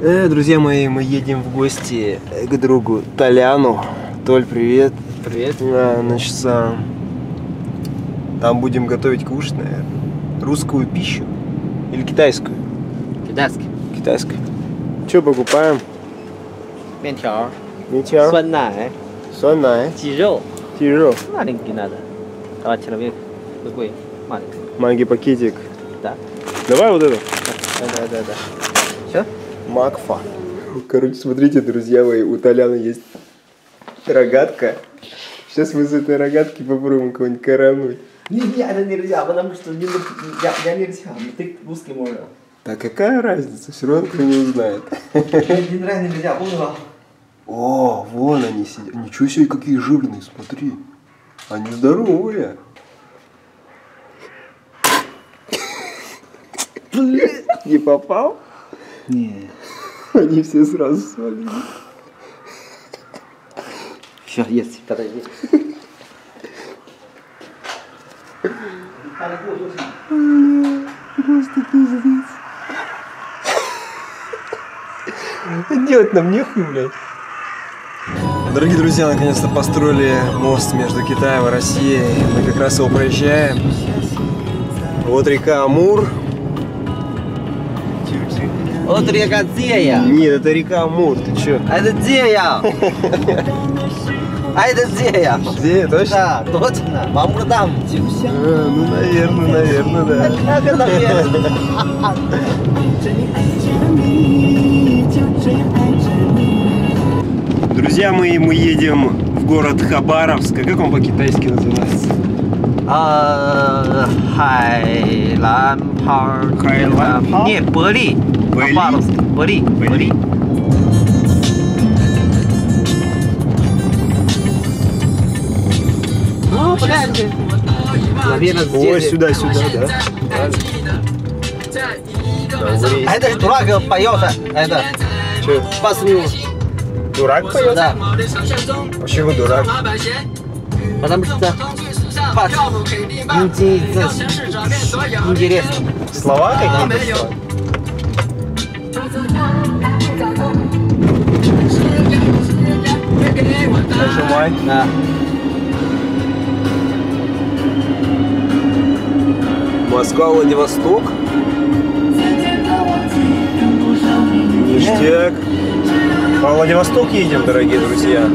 Э, друзья мои, мы едем в гости э, к другу Толяну. Толь, привет. Привет. Да, значит, а, там будем готовить кушать, наверное. Русскую пищу. Или китайскую? Китайскую. Китайскую. Что покупаем? Ментяо. Ментяо. Суанай. Суанай. Тижо. Тижо. Маленький надо. Два человека. Какой? Маленький. Маленький пакетик. Да. Давай вот это. Да, да, да, да. Макфа. Короче, смотрите, друзья мои, у Толяна есть рогатка. Сейчас мы с этой рогатки попробуем кого-нибудь корануть. Не, не, это нельзя, потому что не, я, я нельзя, ты русский можно. Да какая разница, все равно никто не узнает. Не нравится, нельзя, понял? О, вон они сидят. Ничего себе, какие жирные, смотри. Они здоровые. Не попал? Не. Они все сразу свалили. Все, есть, подожди. Делать нам нехуй, блядь. Дорогие друзья, наконец-то построили мост между Китаем и Россией. Мы как раз его проезжаем. Вот река Амур. Вот река Дея. Нет, это река Амур, ты? А это Дея. А это Дея. Где, точно? Да, точно. Мамурдам. А, ну, наверное, наверное, да. Как это? Друзья мои, мы едем в город Хабаровск. А как он по-китайски называется? А, Хайлан Парк. Хайлан Парк? Не, Бали. Бали? Бали. Бали. Ну, блядь. Наверное, Ой, сюда, сюда, да. А это же дурак поет, а это Че, пасню. дурак поет? Да, Почему дурак? потому что пас интересно. Слова какие-то? Нажимай. Да. Москва, Владивосток. Ништяк. По Владивосток едем, дорогие друзья.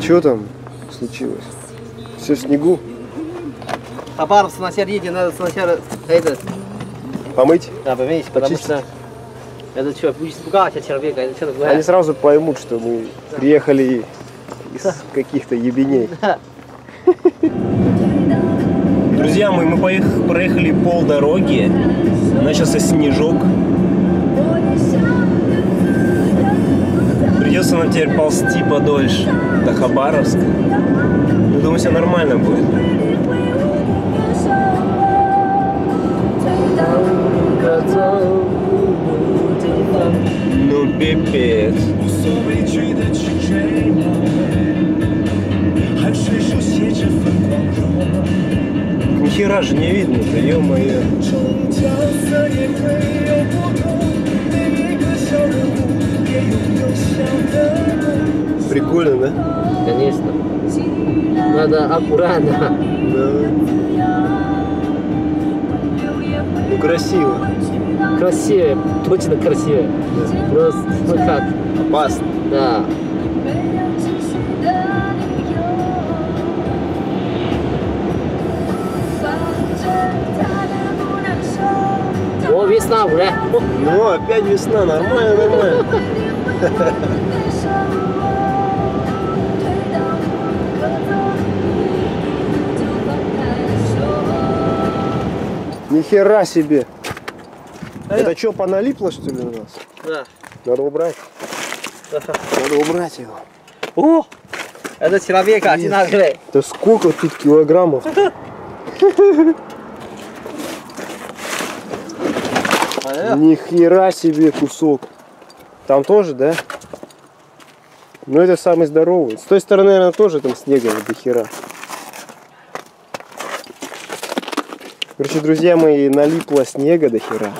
Что там случилось? Все в снегу? Хабаровск сначала едет, надо сначала это, Помыть? да, поменять, потому Почистить. что это что, будет испугался человека, это что такое? Они сразу поймут, что мы приехали из каких-то ебеней. Да. Друзья мои, мы проехали пол дороги. Начался снежок. Придется нам теперь ползти подольше до Хабаровска. Думаю, все нормально будет. Ну, пипец. Ни хера же не видно-то, ё-моё. Прикольно, да? Конечно. Надо аккуратно. Да. Красиво. Красиво, точно красиво. Просто ну как, Опасно. да. О, весна уже. Ну, опять весна, нормально, нормально. Ни хера себе. Это что, поналипло, что ли, у нас? Да. Надо убрать. Надо убрать его. О, это человек одинаковый. Да сколько тут килограммов? Ни хера себе кусок. Там тоже, да? Ну это самый здоровый. С той стороны, наверное, тоже там снега до хера. Короче, друзья мои, налипло снега до хера.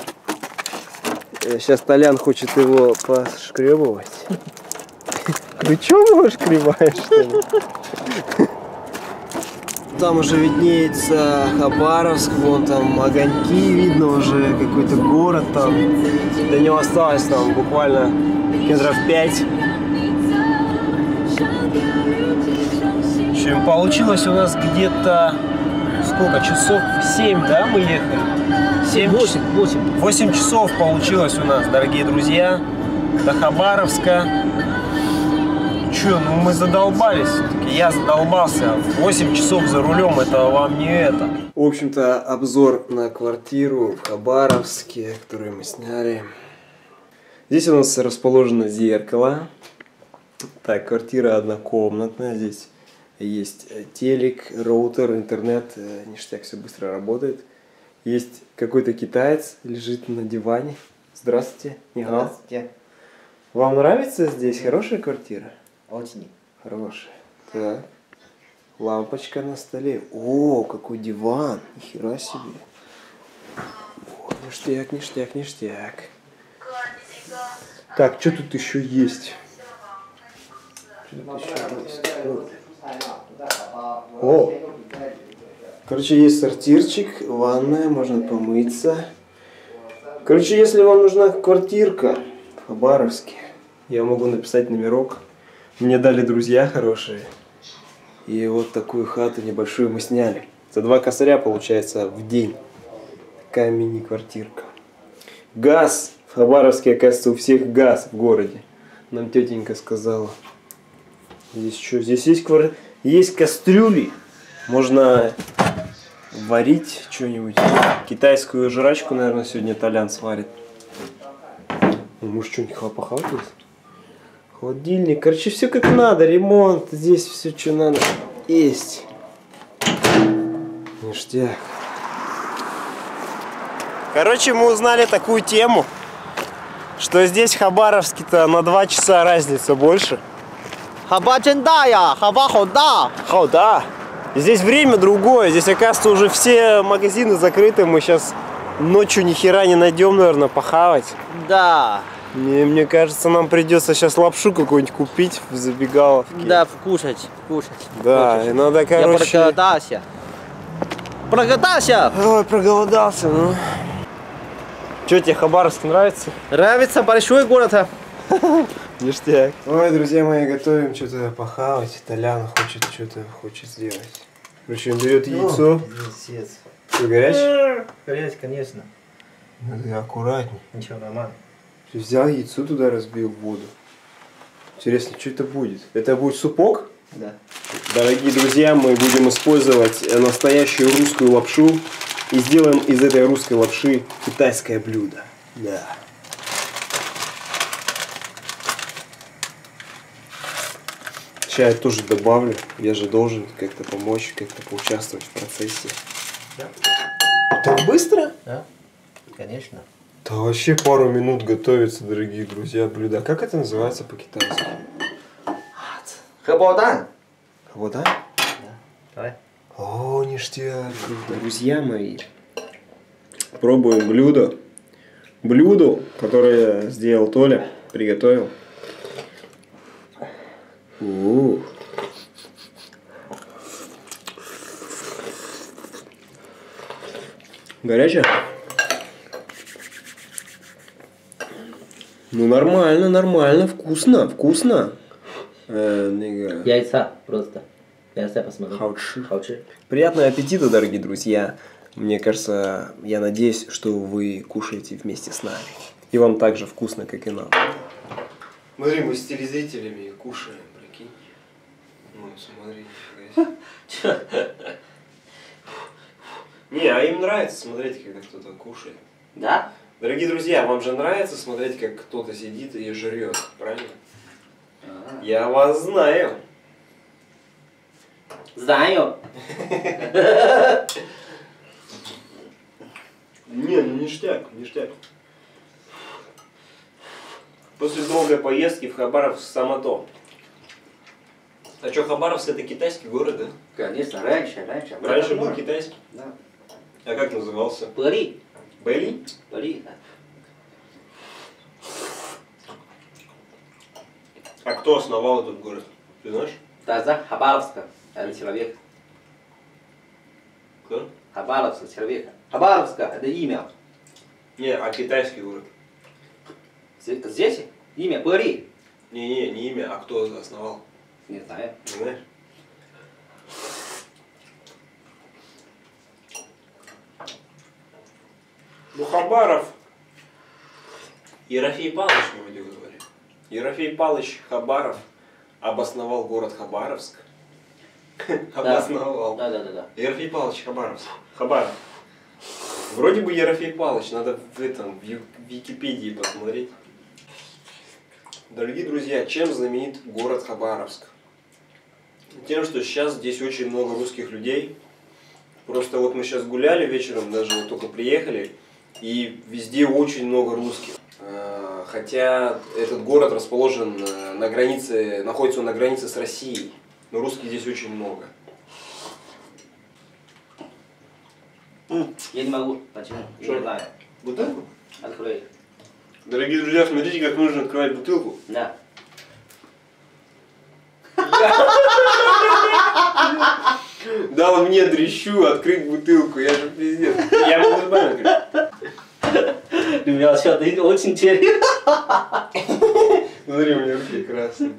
Сейчас Толян хочет его пошкребывать. Ключом его шкребаешь? Там уже виднеется Хабаровск, вон там огоньки, видно уже какой-то город там. До него осталось там буквально километров 5. В общем, получилось у нас где-то сколько, часов 7, да, мы ехали? 7 8, 8. 8 часов получилось у нас, дорогие друзья, до Хабаровска. Че, ну мы задолбались все-таки, я задолбался. 8 часов за рулем, это вам не это. В общем-то, обзор на квартиру в Хабаровске, которую мы сняли. Здесь у нас расположено зеркало. Так, квартира однокомнатная, здесь есть э, телек, роутер, интернет, э, ништяк, все быстро работает. Есть какой-то китаец, лежит на диване. Здравствуйте, Нигал. Здравствуйте. Вам нравится здесь? Хорошая квартира? Очень. Хорошая. Так. Лампочка на столе. О, какой диван. Нихера себе. О, ништяк, ништяк, ништяк. Так, что тут еще есть? Что тут еще есть? О! Короче, есть сортирчик, ванная, можно помыться. Короче, если вам нужна квартирка в Хабаровске, я могу написать номерок. Мне дали друзья хорошие. И вот такую хату небольшую мы сняли. За два косаря получается в день. Такая мини-квартирка. Газ. В Хабаровске, оказывается, у всех газ в городе. Нам тетенька сказала. Здесь что? Здесь есть квар... Есть кастрюли. Можно варить что-нибудь. Китайскую жрачку, наверное, сегодня Толян сварит. Ну, может, что-нибудь похавать? Холодильник. Короче, все как надо. Ремонт. Здесь все, что надо. Есть. Ништяк. Короче, мы узнали такую тему, что здесь в Хабаровске-то на два часа разница больше. Хаба Чендая, Хаба Хода. Хода. Здесь время другое, здесь, оказывается, уже все магазины закрыты, мы сейчас ночью ни хера не найдем, наверное, похавать. Да. Мне, мне кажется, нам придется сейчас лапшу какую-нибудь купить в забегаловке. Да, кушать, кушать. Да, кушать. и надо, короче... Я проголодался. Проголодался? Ой, проголодался, ну. Че тебе Хабаровск нравится? Нравится, большой город, а. Ништяк. Ой, друзья мои, готовим что-то похавать. Толян хочет что-то хочет сделать. Короче, он берет яйцо. Пиздец. Ты горячий? Горячий, конечно. Надо аккуратней. Ничего, нормально. Взял яйцо туда, разбил в воду. Интересно, что это будет? Это будет супок? Да. Дорогие друзья, мы будем использовать э, настоящую русскую лапшу и сделаем из этой русской лапши китайское блюдо. Да. чай тоже добавлю. Я же должен как-то помочь, как-то поучаствовать в процессе. Да. Так быстро? Да, конечно. Да вообще пару минут готовится, дорогие друзья, блюда. Как это называется по-китайски? Хабодан. Хабодан? Да. Давай. О, ништяк. Друзья мои, пробуем блюдо. Блюдо, которое сделал Толя, приготовил. О. Горячая? Ну нормально, нормально, вкусно, вкусно. Э, Яйца просто. Яйца посмотрю. Хаучи. Хаучи. Приятного аппетита, дорогие друзья. Мне кажется, я надеюсь, что вы кушаете вместе с нами. И вам так же вкусно, как и нам. Смотри, мы с телезрителями кушаем. Ну, смотри, Не, а им нравится смотреть, когда кто-то кушает. Да? Дорогие друзья, вам же нравится смотреть, как кто-то сидит и жрет, правильно? Я вас знаю. Знаю. Не, ну ништяк, ништяк. После долгой поездки в Хабаровск само то. А что, Хабаровск это китайский город, да? Конечно, раньше, раньше. Раньше был китайский. Да. А как назывался? Пыри. Белли? Пыри, да. А кто основал этот город? Ты знаешь? Таза Хабаровска. Это человек. Кто? Хабаровска, человек. Хабаровска, это имя. Не, а китайский город. Здесь имя Пыри. Не-не, не имя, а кто основал. Не знаю. Не знаешь? Ну, Хабаров. Ерофей Павлович вроде бы говорит. Ерофей Павлович Хабаров обосновал город Хабаровск. Обосновал. Да, да, да, да. Ерофей Павлович Хабаровск. Хабаров. Вроде бы Ерофей Павлович, надо в этом, в Википедии посмотреть. Дорогие друзья, чем знаменит город Хабаровск? Тем, что сейчас здесь очень много русских людей. Просто вот мы сейчас гуляли вечером, даже вот только приехали, и везде очень много русских. Э, Хотя этот город расположен э, на границе, находится он на границе с Россией, но русских здесь очень много. Я не могу. Почему? Я не знаю. Бутылку? Открой. Дорогие друзья, смотрите, как нужно открывать бутылку. Да. Дал мне дрещу открыть бутылку, я же пиздец. Я могу. Ребят, что ты очень интересно. Смотри, у меня руки красные.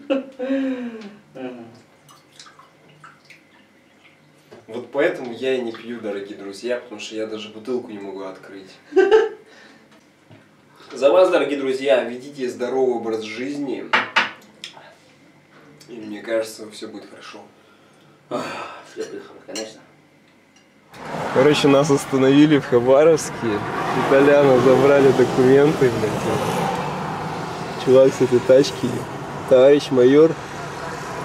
Вот поэтому я и не пью, дорогие друзья, потому что я даже бутылку не могу открыть. За вас, дорогие друзья, ведите здоровый образ жизни. И мне кажется, все будет хорошо. Конечно. Короче, нас остановили в Хабаровске. Итальяна забрали документы, блядь. Чувак с этой тачки, товарищ майор,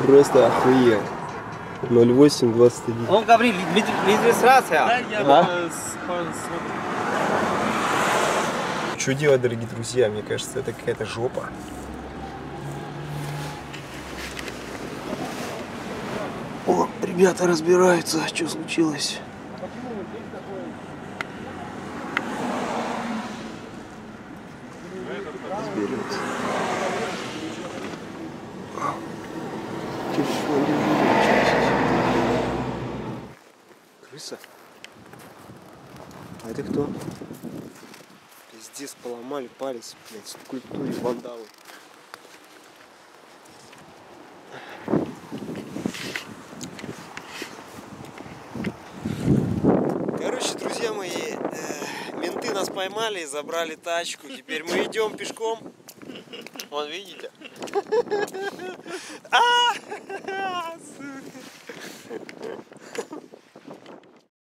просто охуел. 0821. Он говорит, регистрация. А? Что делать, дорогие друзья? Мне кажется, это какая-то жопа. О, ребята разбираются, что случилось. Держу, Крыса? А это кто? Пиздец, поломали палец, блядь, в скульптуре вандалы. Короче, друзья мои, э, поймали, забрали тачку. Теперь мы идем пешком. Вон, видите? А!